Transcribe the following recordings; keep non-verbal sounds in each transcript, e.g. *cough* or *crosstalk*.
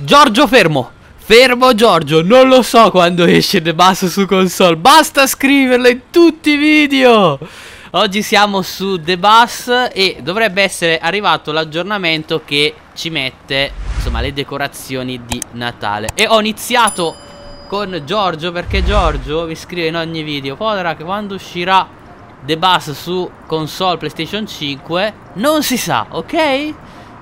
Giorgio fermo. Fermo Giorgio. Non lo so quando esce The Bus su console. Basta scriverlo in tutti i video. Oggi siamo su The Bus E dovrebbe essere arrivato l'aggiornamento che ci mette Insomma le decorazioni di Natale. E ho iniziato con Giorgio Perché Giorgio mi scrive in ogni video. Podra che quando uscirà The Bus su console PlayStation 5 Non si sa, ok?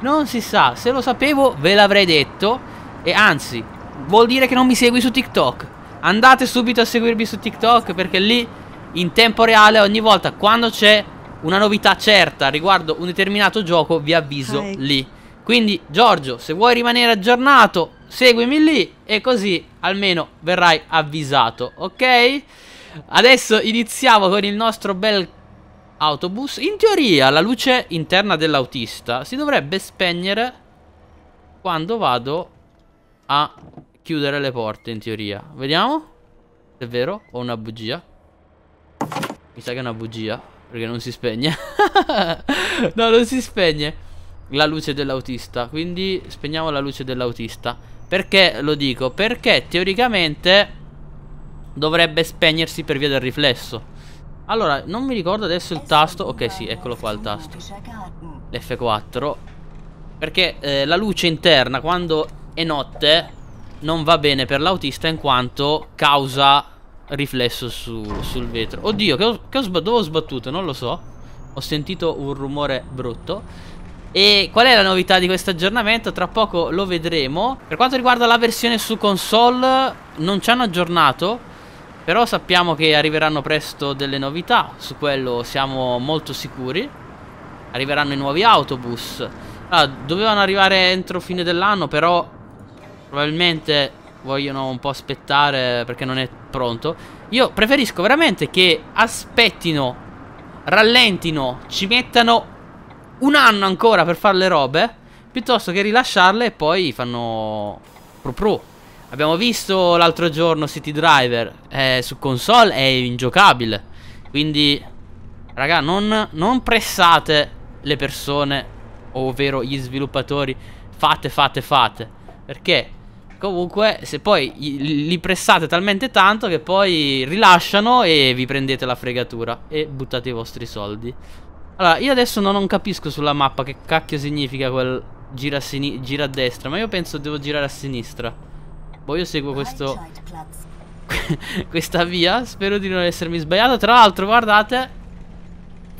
Non si sa, se lo sapevo ve l'avrei detto E anzi, vuol dire che non mi segui su TikTok Andate subito a seguirmi su TikTok perché lì in tempo reale ogni volta quando c'è una novità certa riguardo un determinato gioco vi avviso Hi. lì Quindi Giorgio, se vuoi rimanere aggiornato seguimi lì e così almeno verrai avvisato, ok? Adesso iniziamo con il nostro bel autobus. In teoria la luce interna dell'autista si dovrebbe spegnere quando vado a chiudere le porte, in teoria. Vediamo? È vero? O una bugia? Mi sa che è una bugia, perché non si spegne. *laughs* no, non si spegne la luce dell'autista. Quindi spegniamo la luce dell'autista. Perché lo dico? Perché teoricamente dovrebbe spegnersi per via del riflesso. Allora, non mi ricordo adesso il tasto. Ok, sì, eccolo qua il tasto. L'F4 Perché eh, la luce interna quando è notte Non va bene per l'autista in quanto causa riflesso su, sul vetro. Oddio, che ho, che ho dove ho sbattuto? Non lo so. Ho sentito un rumore brutto. E qual è la novità di questo aggiornamento? Tra poco lo vedremo. Per quanto riguarda la versione su console Non ci hanno aggiornato però sappiamo che arriveranno presto delle novità, su quello siamo molto sicuri. Arriveranno i nuovi autobus. Allora, dovevano arrivare entro fine dell'anno, però probabilmente vogliono un po' aspettare perché non è pronto. Io preferisco veramente che aspettino, rallentino, ci mettano un anno ancora per fare le robe, piuttosto che rilasciarle e poi fanno pro pro. Abbiamo visto l'altro giorno City Driver eh, Su console è ingiocabile. Quindi Raga non, non pressate le persone Ovvero gli sviluppatori. Fate fate fate. Perché comunque se poi li pressate talmente tanto Che poi rilasciano e vi prendete la fregatura E buttate i vostri soldi. Allora io adesso non, non capisco sulla mappa Che cacchio significa quel gira a, gira a destra Ma io penso devo girare a sinistra Boh, io seguo questo... *laughs* questa via. Spero di non essermi sbagliato. Tra l'altro, guardate,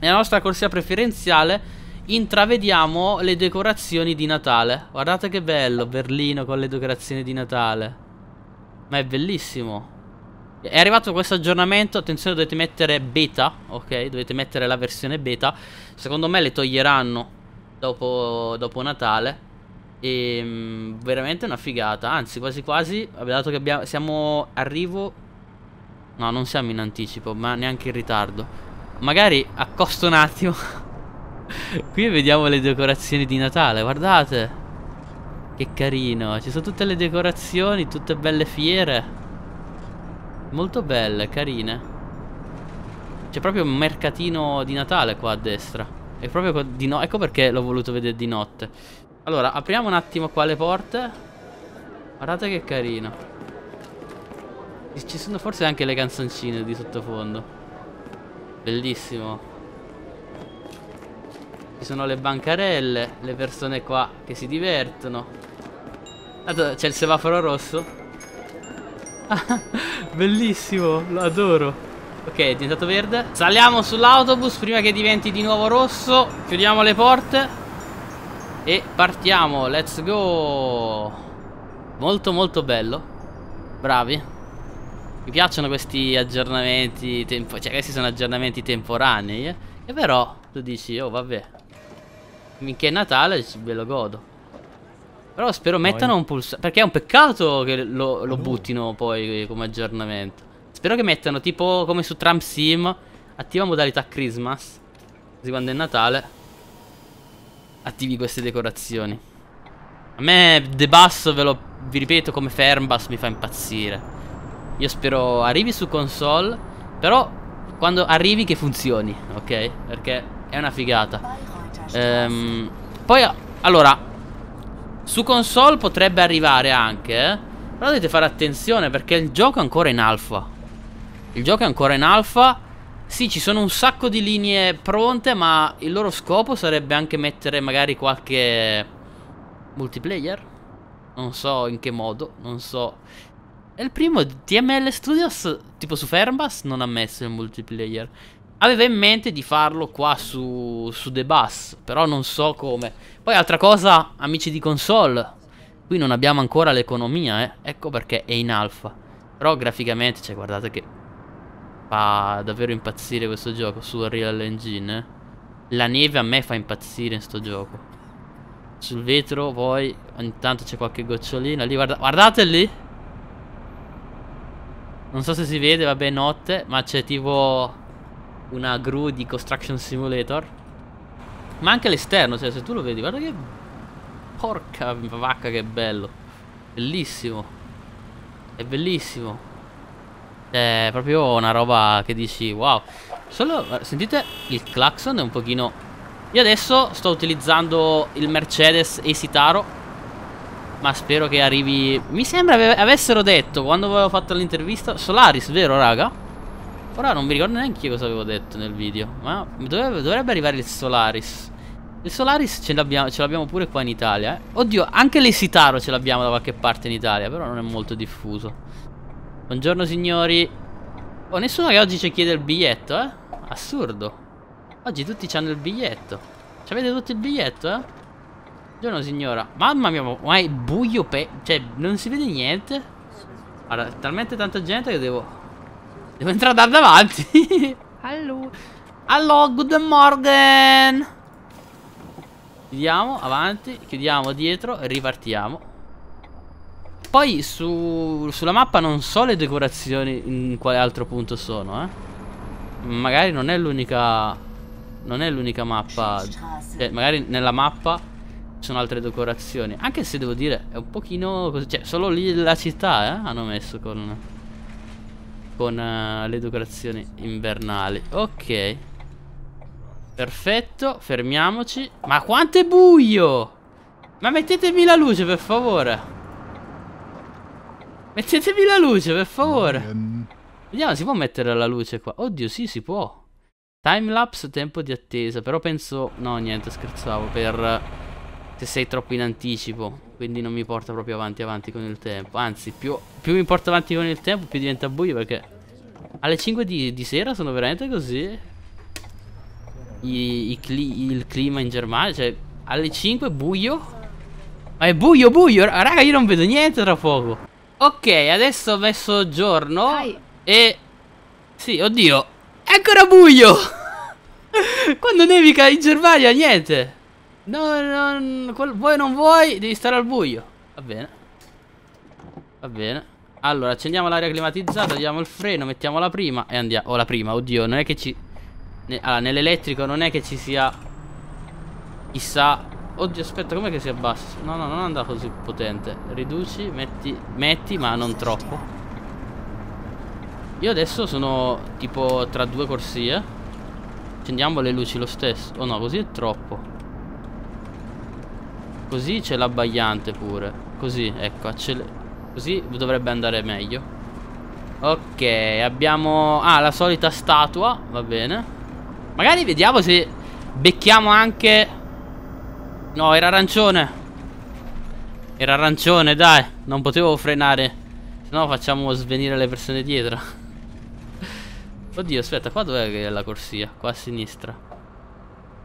nella nostra corsia preferenziale intravediamo le decorazioni di Natale. Guardate che bello, Berlino con le decorazioni di Natale. Ma è bellissimo. È arrivato questo aggiornamento, attenzione dovete mettere beta, ok? Dovete mettere la versione beta. Secondo me le toglieranno dopo, dopo Natale. E ehm, veramente una figata. Anzi, quasi quasi, dato che abbiamo, siamo arrivo... No, non siamo in anticipo, ma neanche in ritardo. Magari accosto un attimo. *laughs* Qui vediamo le decorazioni di Natale, guardate. Che carino, ci sono tutte le decorazioni, tutte belle fiere. Molto belle, carine. C'è proprio un mercatino di Natale qua a destra. È proprio di no ecco perché l'ho voluto vedere di notte. Allora, apriamo un attimo qua le porte. Guardate che carino. Ci sono forse anche le canzoncine di sottofondo. Bellissimo. Ci sono le bancarelle, le persone qua che si divertono. C'è il semaforo rosso. *laughs* bellissimo, lo adoro. Ok, è diventato verde. Saliamo sull'autobus prima che diventi di nuovo rosso. Chiudiamo le porte. E partiamo, let's go. Molto molto bello. Bravi. Mi piacciono questi aggiornamenti Cioè questi sono aggiornamenti temporanei eh? E però tu dici, oh vabbè. Minché è Natale ve lo godo. Però spero mettano un pulsante Perché è un peccato che lo, lo buttino poi come aggiornamento. Spero che mettano tipo come su Trump Sim Attiva modalità Christmas Così quando è Natale attivi queste decorazioni. A me The Bus, ve lo vi ripeto, come Fernbus mi fa impazzire. Io spero arrivi su console, però quando arrivi che funzioni, ok? Perché è una figata. Ehm, poi, allora, Su console potrebbe arrivare anche, eh? Però dovete fare attenzione perché il gioco è ancora in alfa. Il gioco è ancora in alfa. Sì, ci sono un sacco di linee pronte, ma il loro scopo sarebbe anche mettere magari qualche multiplayer. Non so in che modo, non so. E il primo TML Studios, tipo su Fernbus, non ha messo il multiplayer. Aveva in mente di farlo qua su, su The Bus, però non so come. Poi altra cosa, amici di console, qui non abbiamo ancora l'economia, eh. Ecco perché è in alfa. Però graficamente, cioè guardate che fa davvero impazzire questo gioco su Unreal Engine. La neve a me fa impazzire in sto gioco. Sul vetro poi ogni tanto c'è qualche gocciolina lì, guarda guardate lì. Non so se si vede, vabbè notte, ma c'è tipo una gru di Construction Simulator. Ma anche l'esterno, cioè se tu lo vedi, guarda che... Porca vacca che bello. Bellissimo. È bellissimo. È proprio una roba che dici, wow. Solo, sentite il clacson è un pochino... Io adesso sto utilizzando il Mercedes Esitaro. Ma spero che arrivi... Mi sembra avessero detto, quando avevo fatto l'intervista... Solaris, vero raga? Ora non mi ricordo neanche io cosa avevo detto nel video. Ma dovrebbe, dovrebbe arrivare il Solaris. Il Solaris ce l'abbiamo pure qua in Italia. Eh. Oddio, anche l'Esitaro ce l'abbiamo da qualche parte in Italia. Però non è molto diffuso. Buongiorno signori. Oh, nessuno che oggi ci chiede il biglietto, eh? Assurdo. Oggi tutti hanno il biglietto. Ci avete tutti il biglietto, eh? Buongiorno signora. Mamma mia, ma è buio pe... Cioè, non si vede niente. Guarda, talmente tanta gente che devo... Devo entrare da davanti. *laughs* Hallo. Hallo, good morning. Chiudiamo, avanti, chiudiamo dietro e ripartiamo. Poi su, sulla mappa non so le decorazioni in quale altro punto sono, eh. Magari non è l'unica... Non è l'unica mappa... Cioè, magari nella mappa ci sono altre decorazioni. Anche se devo dire, è un pochino così... Cioè, solo lì la città, eh, hanno messo con con uh, le decorazioni invernali. Ok. Perfetto, fermiamoci. Ma quanto è buio! Ma mettetemi la luce, per favore. Mettetemi la luce, per favore. Vediamo, si può mettere la luce qua? Oddio, sì, si può. Timelapse, tempo di attesa. Però penso... No, niente, scherzavo. Per... Se sei troppo in anticipo. Quindi non mi porta proprio avanti avanti con il tempo Anzi più, più mi porta avanti con il tempo più diventa buio perché Alle 5 di, di sera sono veramente così I, i cli, Il clima in Germania Cioè alle 5 buio Ma è buio buio Raga io non vedo niente tra poco Ok adesso ho messo giorno Hi. E Sì oddio È ancora buio *laughs* Quando nevica in Germania niente No, no, vuoi non vuoi, devi stare al buio. Va bene. Va bene. Allora, accendiamo l'aria climatizzata, diamo il freno, mettiamo la prima e andiamo. Oh, la prima, oddio, non è che ci... Ne... Allora, nell'elettrico non è che ci sia... Chissà... Oddio, aspetta, com'è che si abbassa? No, no, non andrà così potente. Riduci, metti, metti, ma non troppo. Io adesso sono tipo tra due corsie. Accendiamo le luci lo stesso. Oh no, così è troppo. Così c'è l'abbagliante pure Così, ecco, così dovrebbe andare meglio Ok, abbiamo... Ah, la solita statua, va bene Magari vediamo se becchiamo anche... No, era arancione. Era arancione, dai. Non potevo frenare. Se no facciamo svenire le persone dietro. *laughs* Oddio, aspetta, qua dov'è la corsia? Qua a sinistra.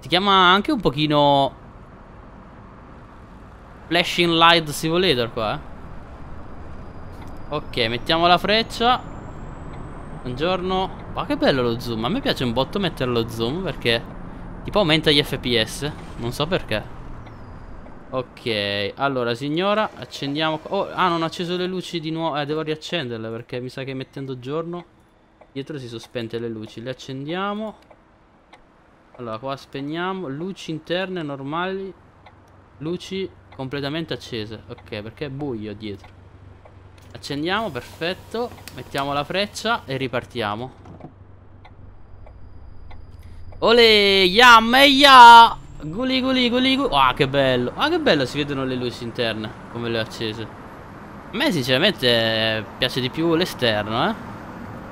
Si chiama anche un pochino Flashing light simulator qua eh. Ok mettiamo la freccia. Buongiorno. Ma che bello lo zoom. A me piace un botto mettere lo zoom perché Tipo aumenta gli fps Non so perché Ok Allora signora Accendiamo oh, Ah non ho acceso le luci di nuovo. Eh devo riaccenderle perché mi sa che mettendo giorno Dietro si sospente le luci. Le accendiamo. Allora qua spegniamo. Luci interne normali. Luci completamente accese. Ok perché è buio dietro. Accendiamo perfetto. Mettiamo la freccia e ripartiamo. Ole Yam ya Guli guli guli guli. Ah, che bello. Ah, che bello, si vedono le luci interne, come le ho accese. A me sinceramente piace di più l'esterno, eh.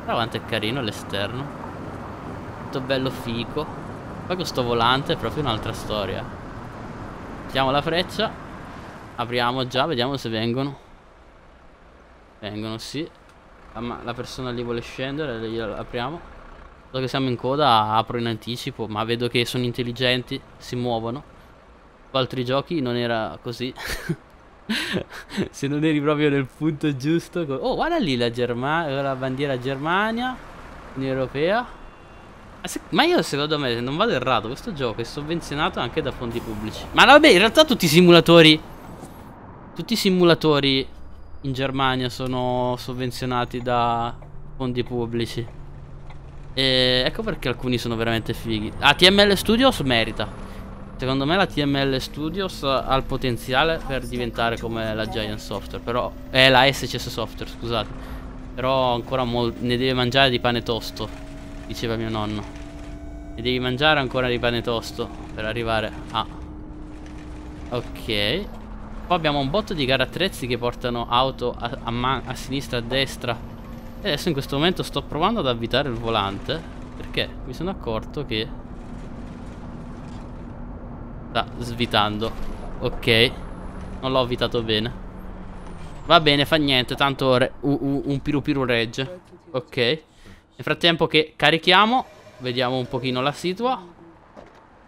Però quanto è carino l'esterno. Tutto bello fico. Poi con sto volante è proprio un'altra storia. Mettiamo la freccia. Apriamo già, vediamo se vengono. Vengono, sì. La, la persona lì vuole scendere, gliela apriamo. Dato che siamo in coda apro in anticipo Ma vedo che sono intelligenti Si muovono. Con altri giochi non era così. *laughs* Se non eri proprio nel punto giusto Oh guarda lì la Germania La bandiera Germania Unione Europea. Ma io secondo me se non vado errato questo gioco è sovvenzionato anche da fondi pubblici. Ma vabbè in realtà tutti i simulatori Tutti i simulatori in Germania sono sovvenzionati da fondi pubblici e ecco perché alcuni sono veramente fighi. La TML Studios merita. Secondo me la TML Studios ha il potenziale per diventare come la Giant Software. Però. Eh, la SCS Software, scusate. Però ancora ne deve mangiare di pane tosto. Diceva mio nonno. Ne devi mangiare ancora di pane tosto. Per arrivare a. Ok. Poi abbiamo un botto di gare attrezzi che portano auto a, a, a sinistra, a destra e adesso in questo momento sto provando ad avvitare il volante Perché mi sono accorto che Sta svitando. Ok Non l'ho avvitato bene. Va bene fa niente Tanto un piru piru regge. Ok Nel frattempo che carichiamo Vediamo un pochino la situa.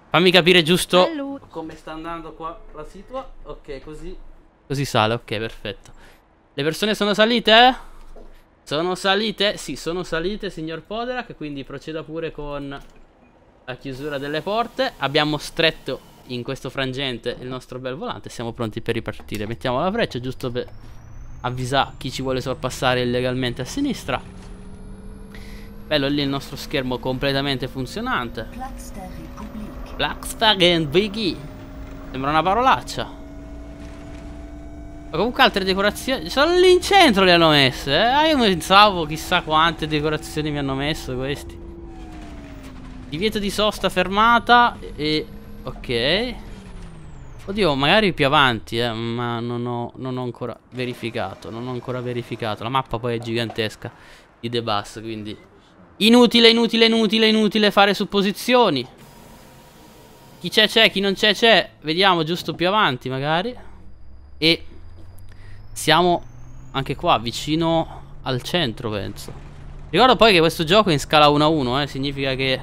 Fammi capire giusto Hello. Come sta andando qua la situa. Ok così. Così sale ok perfetto. Le persone sono salite? Sono salite? Sì, sono salite, signor Poderac, quindi proceda pure con la chiusura delle porte. Abbiamo stretto in questo frangente il nostro bel volante, siamo pronti per ripartire. Mettiamo la freccia giusto per avvisare chi ci vuole sorpassare illegalmente a sinistra. Bello lì il nostro schermo completamente funzionante. Blackstag Biggie. Sembra una parolaccia. Ma comunque altre decorazioni Solo lì in centro le hanno messe eh? Ah, io pensavo chissà quante decorazioni mi hanno messo questi. Divieto di sosta fermata E Ok. Oddio magari più avanti eh, Ma non ho, non ho ancora verificato Non ho ancora verificato. La mappa poi è gigantesca Di The Bus quindi. Inutile, inutile, inutile, inutile fare supposizioni. Chi c'è c'è, chi non c'è c'è. Vediamo giusto più avanti magari. E siamo anche qua, vicino al centro, penso. Ricordo poi che questo gioco è in scala 1 a 1, eh, significa che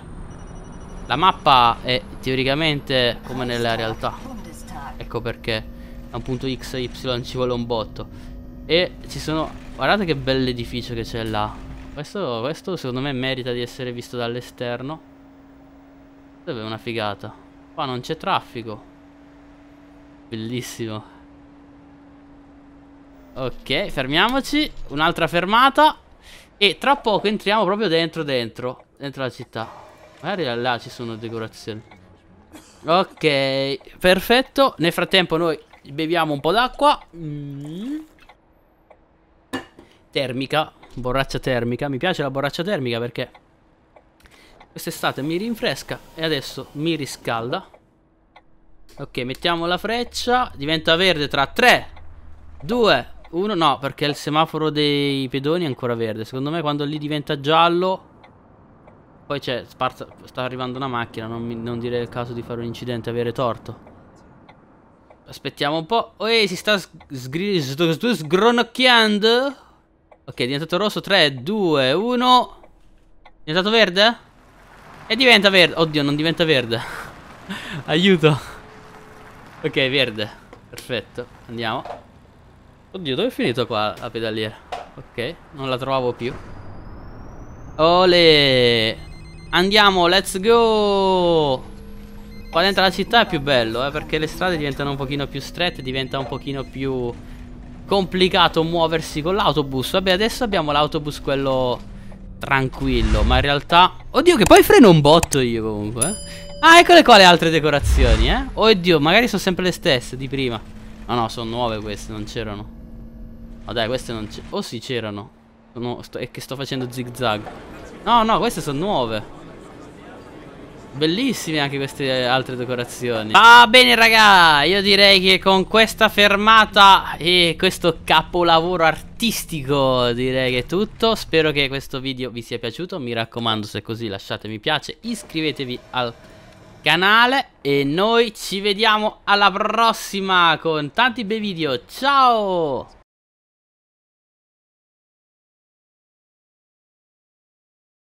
la mappa è teoricamente come nella realtà. Ecco perché da un punto X a Y ci vuole un botto. E ci sono... Guardate che bell'edificio che c'è là. Questo, questo secondo me merita di essere visto dall'esterno. Dove è una figata. Qua non c'è traffico. Bellissimo. Ok, fermiamoci. Un'altra fermata. E tra poco entriamo proprio dentro, dentro. Dentro la città. Magari là ci sono decorazioni. Ok, perfetto. Nel frattempo noi beviamo un po' d'acqua. Mm. Termica. Borraccia termica. Mi piace la borraccia termica perché quest'estate mi rinfresca e adesso mi riscalda. Ok, mettiamo la freccia. Diventa verde tra 3, 2, uno no, perché il semaforo dei pedoni è ancora verde. Secondo me quando lì diventa giallo... Poi c'è, sta arrivando una macchina, non, mi, non direi il caso di fare un incidente, avere torto. Aspettiamo un po'. Oh, si sta sgronocchiando. Ok, è diventato rosso. 3, 2, 1. È diventato verde? E diventa verde. Oddio, non diventa verde. *laughs* Aiuto. Ok, verde. Perfetto. Andiamo. Oddio, dove è finito qua la pedaliera? Ok, non la trovavo più. Ole! Andiamo, let's go! Qua dentro la città è più bello, eh, perché le strade diventano un pochino più strette, diventa un pochino più complicato muoversi con l'autobus. Vabbè, adesso abbiamo l'autobus quello tranquillo, ma in realtà... Oddio, che poi freno un botto io comunque, eh. Ah, eccole qua le altre decorazioni, eh. Oddio, magari sono sempre le stesse di prima. No, no, sono nuove queste, non c'erano. Ma dai, queste non c'erano. Oh sì, c'erano. È che sto facendo zig zag. No, no, queste sono nuove. Bellissime anche queste altre decorazioni Va bene raga Io direi che con questa fermata E questo capolavoro artistico Direi che è tutto Spero che questo video vi sia piaciuto Mi raccomando se è così lasciate mi piace Iscrivetevi al canale E noi ci vediamo alla prossima Con tanti bei video Ciao